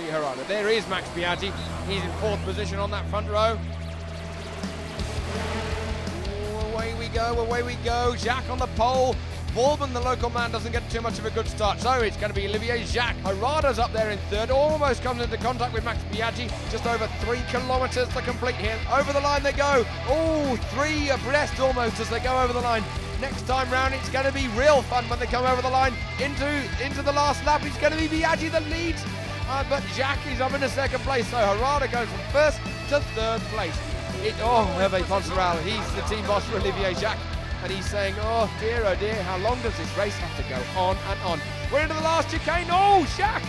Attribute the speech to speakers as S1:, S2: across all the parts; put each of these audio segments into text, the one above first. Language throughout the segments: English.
S1: Harada. There is Max Biaggi. He's in fourth position on that front row. Ooh, away we go, away we go. Jacques on the pole. Waldmann, the local man, doesn't get too much of a good start. So it's going to be Olivier Jacques. Harada's up there in third. Almost comes into contact with Max Biaggi. Just over three kilometres to complete here. Over the line they go. Oh, three abreast almost as they go over the line. Next time round, it's going to be real fun when they come over the line into into the last lap. It's going to be Biaggi that leads, uh, but Jacques is up in the second place. So Harada goes from first to third place. It, oh, Hervé Poncharal, he's the team boss for Olivier Jacques and he's saying, oh dear, oh dear, how long does this race have to go on and on? We're into the last chicane. Oh, Jacques!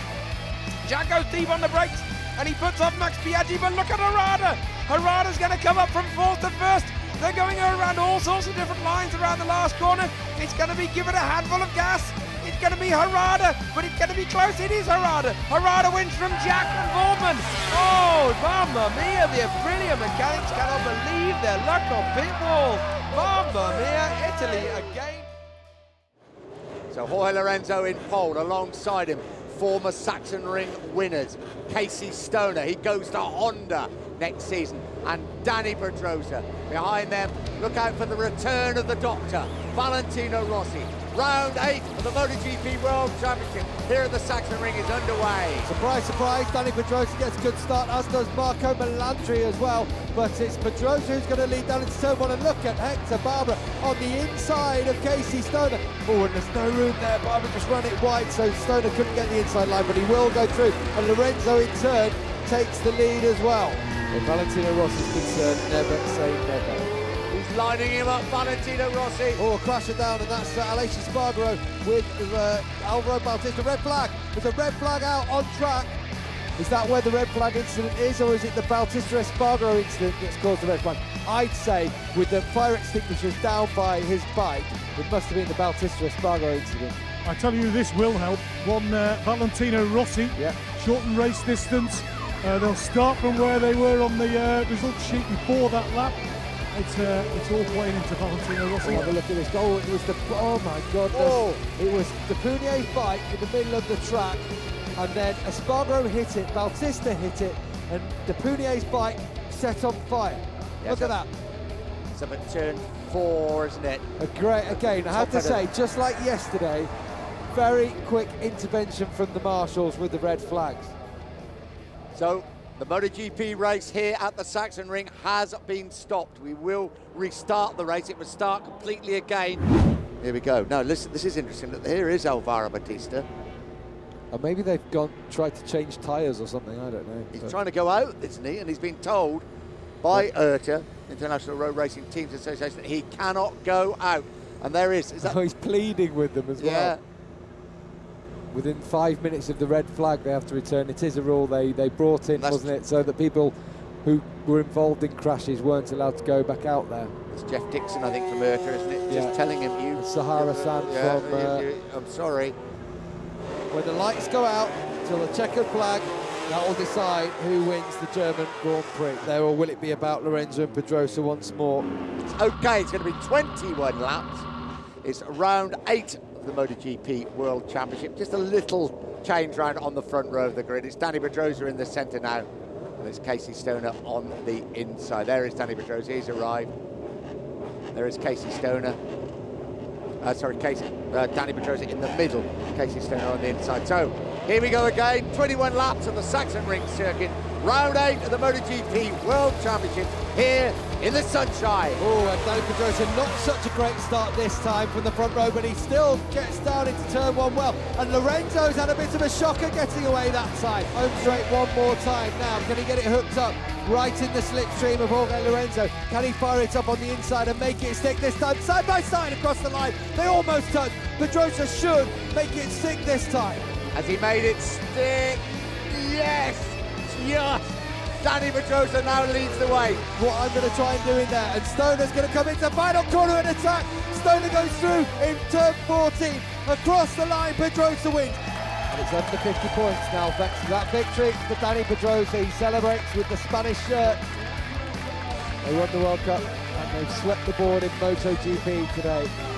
S1: Jacques goes deep on the brakes and he puts off Max Biaggi, but look at Harada! Harada's going to come up from fourth to first. They're going around all sorts of different lines around the last corner. It's going to be given a handful of gas. It's going to be Harada, but it's going to be close. It is Harada. Harada wins from Jacques and Waldmann. Oh, mamma mia, the Aprilia mechanics cannot believe their luck on pit wall. Mamma mia, Italy again.
S2: So Jorge Lorenzo in pole alongside him. Former Sachsenring winners. Casey Stoner, he goes to Honda next season. And Dani Pedrosa behind them. Look out for the return of the doctor, Valentino Rossi. Round eight of the MotoGP World Championship here at the Sachsenring is underway.
S3: Surprise, surprise, Dani Pedrosa gets a good start, as does Marco Melandri as well. But it's Pedrosa who's going to lead down into turn one. And look at Hector Barbera on the inside of Casey Stoner. Oh, and there's no room there. Barbera just ran it wide, so Stoner couldn't get the inside line, but he will go through. And Lorenzo in turn takes the lead as well. Where Valentino Rossi's concerned, never say never.
S2: He's lining him up, Valentino Rossi.
S3: Oh, crashing down, and that's uh, Aleix Espargaro with uh, Alvaro Bautista. Red flag. There's a red flag out on track. Is that where the red flag incident is, or is it the Bautista Espargaro incident that's caused the red flag? I'd say, with the fire extinguishers down by his bike, it must have been the Bautista Espargaro incident.
S4: I tell you, this will help. One uh, Valentino Rossi,
S3: Yeah.
S4: shortened race distance. Uh, they'll start from where they were on the uh, result sheet before that lap. It's uh, it's all playing into Valentino Rossi.
S3: Oh, have a look at this goal. It was the oh my god,
S2: Oh.
S3: It was de Puniet's bike in the middle of the track, and then Espargaro hit it, Bautista hit it, and de Puniet's bike set on fire.
S2: Yeah,
S3: look
S2: so-
S3: at that.
S2: It's up at turn four, isn't it?
S3: A great again. I have to say, just like yesterday, very quick intervention from the marshals with the red flags.
S2: So the MotoGP race here at the Sachsenring has been stopped. We will restart the race. It will start completely again. Here we go. No, listen, this is interesting. Here is Alvaro Bautista.
S3: Or maybe they've gone tried to change tyres or something. I don't know.
S2: He's
S3: But-
S2: trying to go out, isn't he? And he's been told by IRTA, International Road Racing Teams Association, that he cannot go out. And there is. Is that?
S3: Oh, he's pleading with them as
S2: yeah.
S3: well. Within five minutes of the red flag, they have to return. It is a rule they, they brought in,
S2: That's
S3: wasn't it? So that people who were involved in crashes weren't allowed to go back out there.
S2: It's Jeff Dixon, I think, from IRTA, isn't it?
S3: Yeah.
S2: Just telling him you.
S3: Sahara San
S2: Yeah,
S3: from, uh,
S2: you- I'm sorry.
S3: When the lights go out till the checkered flag, that will decide who wins the German Grand Prix. There, or will it be about Lorenzo and Pedrosa once more?
S2: Okay, it's going to be 21 laps. It's round eight the MotoGP World Championship. Just a little change round on the front row of the grid. It's Dani Pedrosa in the centre now. And it's Casey Stoner on the inside. There is Dani Pedrosa. He's arrived. There is Casey Stoner. Uh, sorry, Casey, uh, Dani Pedrosa in the middle. Casey Stoner on the inside. So here we go again. 21 laps of the Sachsenring circuit. Round eight of the MotoGP World Championship here in the sunshine.
S3: Oh, and Dani Pedrosa not such a great start this time from the front row, but he still gets down into turn one well. And Lorenzo's had a bit of a shocker getting away that time. Home straight one more time now. Can he get it hooked up right in the slipstream of Jorge Lorenzo? Can he fire it up on the inside and make it stick this time? Side by side across the line. They almost touch. Pedrosa should make it stick this time.
S2: Has he made it stick? Yes! Yes! Dani Pedrosa now leads the way.
S3: what I'm going to try and do in there. And Stoner's going to come into final corner and attack. Stoner goes through in turn 14. Across the line, Pedrosa wins. And it's under 50 points now thanks to that victory for Dani Pedrosa. He celebrates with the Spanish shirt. They won the World Cup and they've swept the board in MotoGP today.